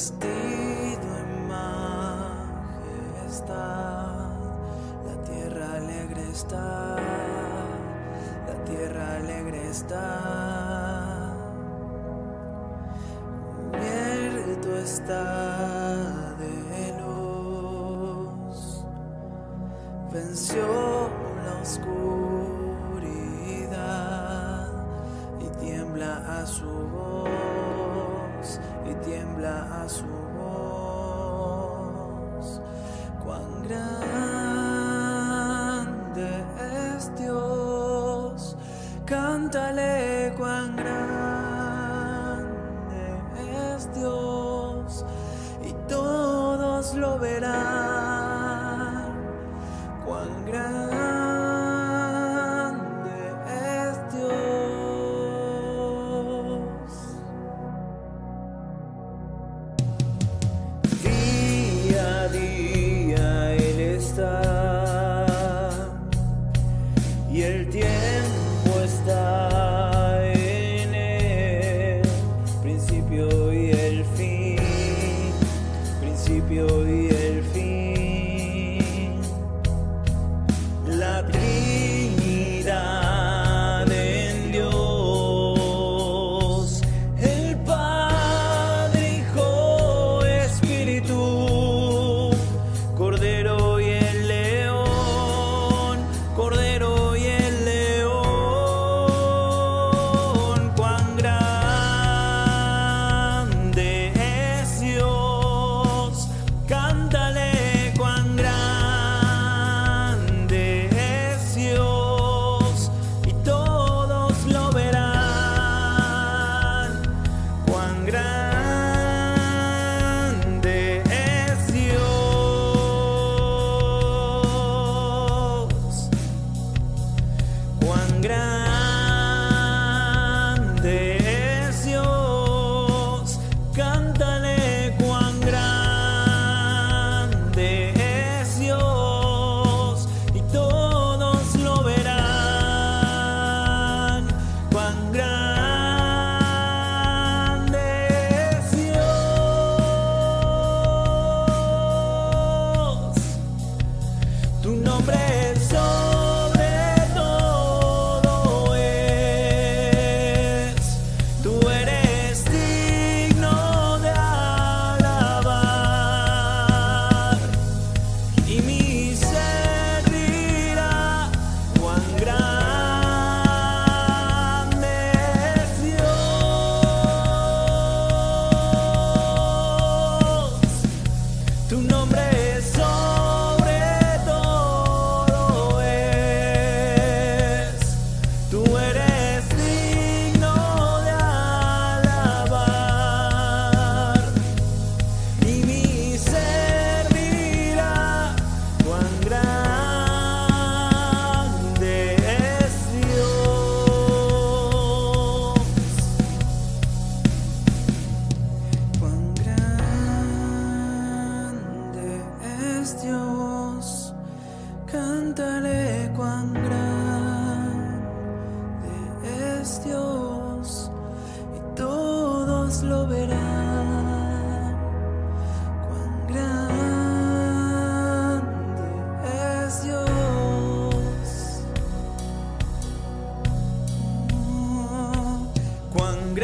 vestido en majestad, la tierra alegre está, la tierra alegre está, cubierto está de luz, venció la oscuridad. y tiembla a su voz. Cuán grande es Dios, cántale cuán grande es Dios y todos lo verán. y el tiempo está.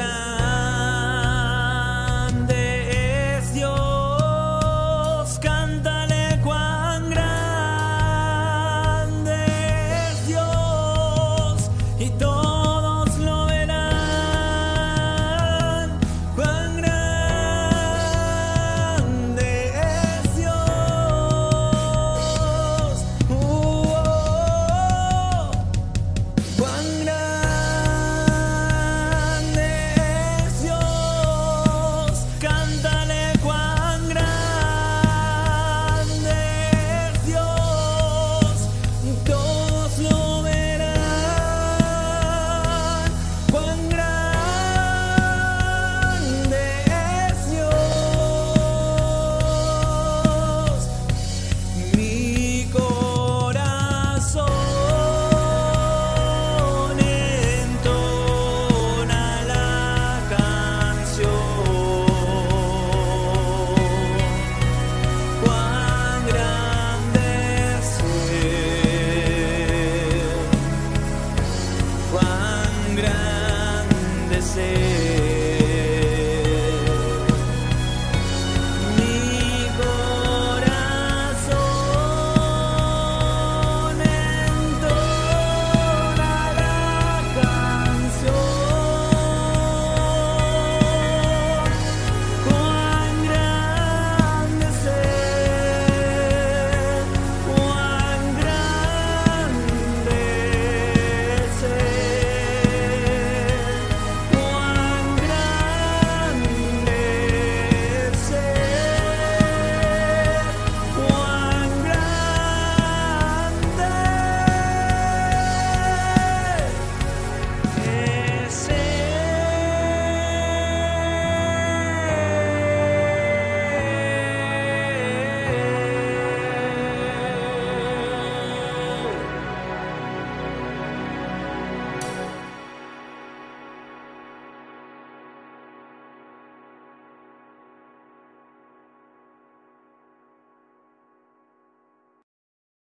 الناس